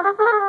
Ha ha ha!